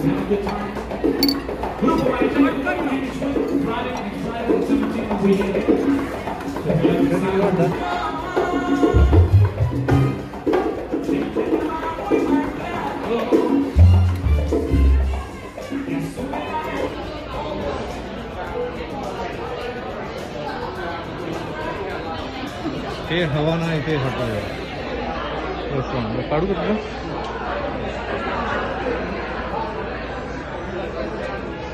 Hey, Havana, hey, Havana. Let's go. Let's go. Let's go. let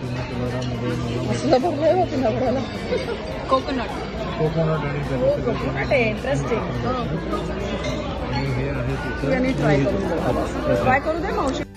Wat is Coconut. Coconut, entras, Interesting. Voy a try con try demo,